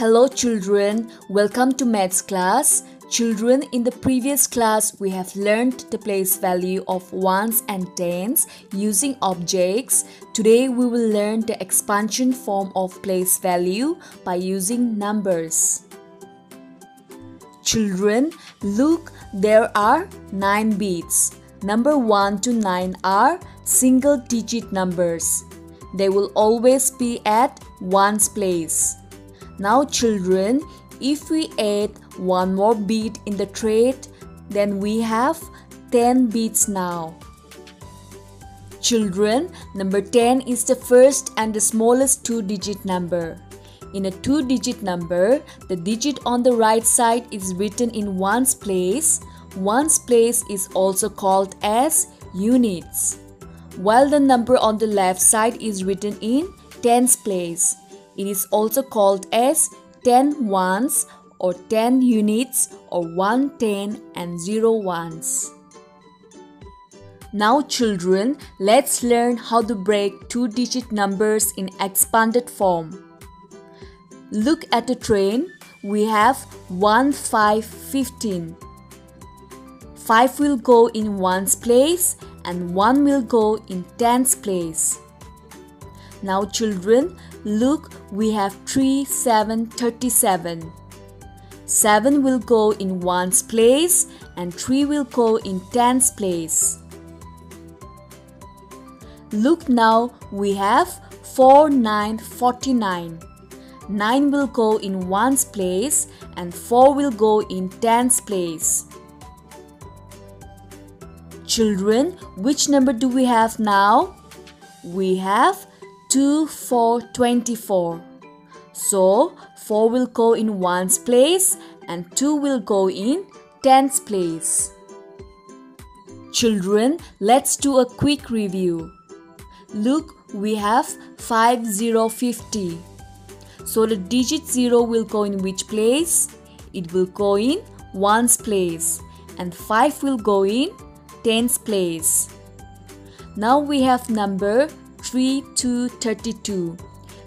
Hello children, welcome to maths class. Children, in the previous class we have learned the place value of ones and tens using objects. Today we will learn the expansion form of place value by using numbers. Children, look, there are 9 bits. Number 1 to 9 are single digit numbers. They will always be at ones place. Now children, if we add one more bit in the trait, then we have 10 bits now. Children, number 10 is the first and the smallest two-digit number. In a two-digit number, the digit on the right side is written in ones place. Ones place is also called as units, while the number on the left side is written in tens place. It is also called as 10 ones or 10 units or 1 10 and 0 ones. Now children, let's learn how to break two-digit numbers in expanded form. Look at the train. We have 1 5 15. 5 will go in ones place and 1 will go in tens place. Now children, look, we have 3, 7, 37. 7 will go in ones place and 3 will go in tens place. Look now, we have 4, 9, 49. 9 will go in ones place and 4 will go in tens place. Children, which number do we have now? We have 2, 4, 24. So 4 will go in ones place and 2 will go in tens place. Children, let's do a quick review. Look, we have 5, 0, 50. So the digit 0 will go in which place? It will go in ones place and 5 will go in tens place. Now we have number 3 to 32.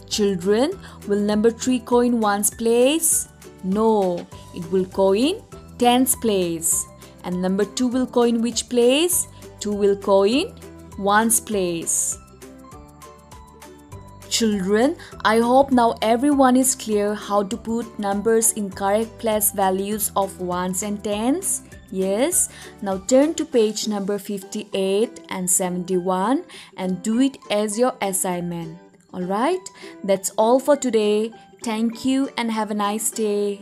Children, will number 3 go in ones place? No, it will go in tens place. And number 2 will go in which place? 2 will go in ones place. Children, I hope now everyone is clear how to put numbers in correct place values of ones and tens. Yes, now turn to page number 58 and 71 and do it as your assignment. Alright, that's all for today. Thank you and have a nice day.